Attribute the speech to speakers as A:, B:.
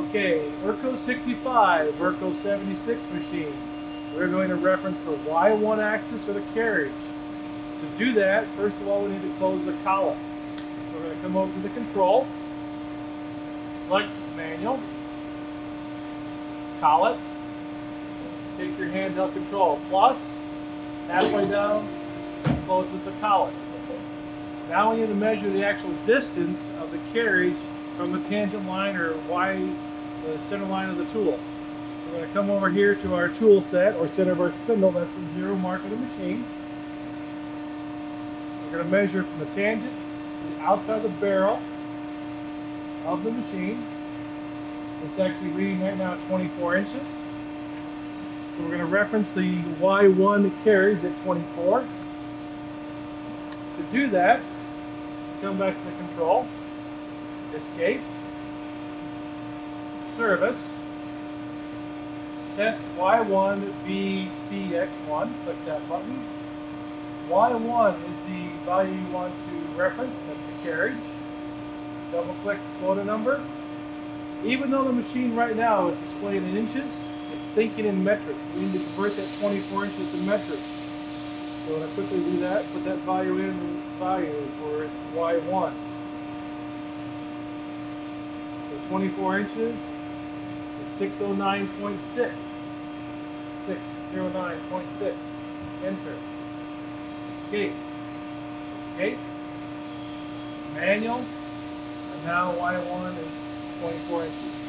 A: Okay, Erco 65, Erco 76 machine. We're going to reference the Y1 axis of the carriage. To do that, first of all, we need to close the collet. So we're going to come over to the control, select manual, collet, take your handheld control, plus, halfway down, closes the collet. Now we need to measure the actual distance of the carriage from the tangent line or Y, the center line of the tool. We're going to come over here to our tool set or center of our spindle. That's the zero mark of the machine. We're going to measure from the tangent to the outside of the barrel of the machine. It's actually reading right now at 24 inches. So we're going to reference the Y1 carriage at 24. To do that, come back to the control, escape, service, test Y1 BCX1, click that button. Y1 is the value you want to reference, that's the carriage. Double click quota number. Even though the machine right now is displaying in inches, it's thinking in metric. We need to convert that 24 inches to metric. So when I quickly do that, put that value in, value for Y1. So 24 inches 609.6. 609.6. Enter. Escape. Escape. Manual. And now Y1 is 24 inches.